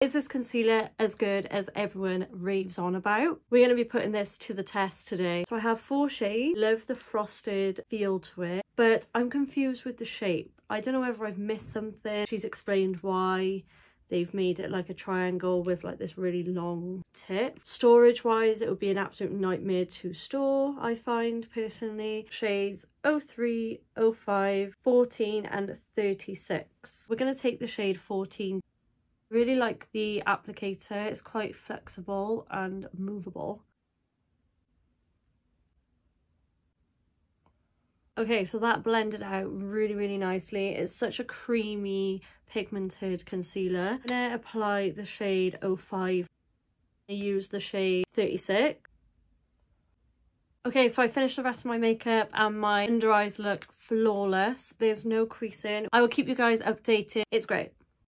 Is this concealer as good as everyone raves on about? We're going to be putting this to the test today. So I have four shades. Love the frosted feel to it, but I'm confused with the shape. I don't know whether I've missed something. She's explained why they've made it like a triangle with like this really long tip. Storage wise, it would be an absolute nightmare to store, I find personally. Shades 03, 05, 14 and 36. We're going to take the shade 14 Really like the applicator, it's quite flexible and movable. Okay, so that blended out really, really nicely. It's such a creamy, pigmented concealer. I'm going to apply the shade 05. I use the shade 36. Okay, so I finished the rest of my makeup and my under eyes look flawless. There's no creasing. I will keep you guys updated. It's great.